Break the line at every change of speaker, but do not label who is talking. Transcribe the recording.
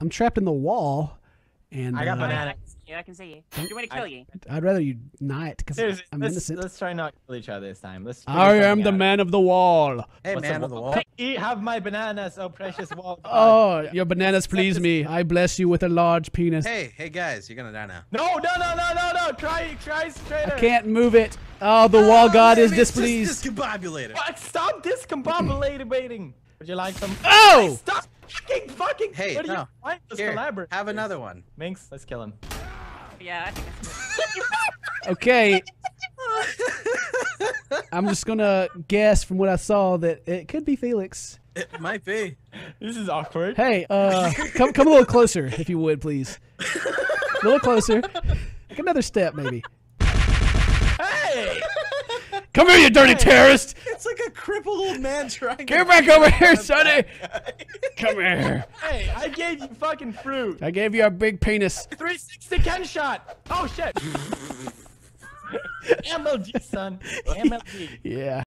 I'm trapped in the wall, and
I got
uh,
banana.
I can see you. I can see you. Do you want to kill you?
I'd rather you not because
Seriously,
I'm
let's,
innocent.
let's try not to kill each other this time. Let's.
I
figure
am the
out.
man of the wall.
Hey,
What's
man of the wall.
Hey, have my bananas, oh precious wall.
Oh, your bananas please me. I bless you with a large penis.
Hey, hey guys, you're gonna die now.
No, no, no, no, no, no! Try, try straighter.
I can't move it. Oh, the wall god is
Maybe it's just
displeased.
discombobulated.
What? Stop discombobulating. Would you like some?
Oh!
Stop fucking fucking.
Hey,
what are
no.
you trying to
Here,
collaborate?
have another one.
Minx, let's kill him.
Yeah, I think that's good.
Okay. I'm just gonna guess from what I saw that it could be Felix.
It might be.
This is awkward.
Hey, uh, come come a little closer, if you would, please. A little closer. Like another step, maybe.
Hey!
Come here, you dirty terrorist!
It's like a crippled old man trying.
Get back over here, Sonny! Come here.
Hey, I gave you fucking fruit.
I gave you a big penis.
360 Ken shot. Oh shit. MLG, son. MLG.
Yeah.